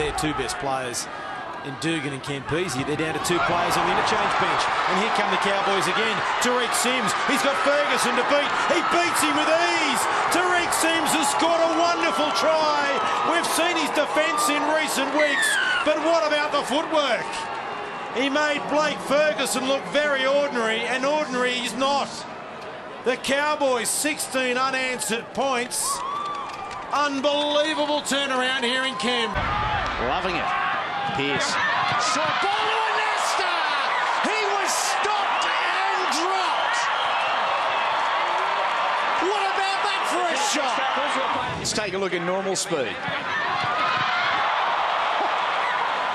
their two best players in Dugan and Campese. They're down to two players on the interchange bench. And here come the Cowboys again. Tariq Sims, he's got Ferguson to beat. He beats him with ease. Tariq Sims has scored a wonderful try. We've seen his defence in recent weeks, but what about the footwork? He made Blake Ferguson look very ordinary, and ordinary he's not. The Cowboys, 16 unanswered points. Unbelievable turnaround here in Camp. Loving it. Pearce. Short ball to Anasta! He was stopped and dropped! What about that for a shot? Let's take a look at normal speed.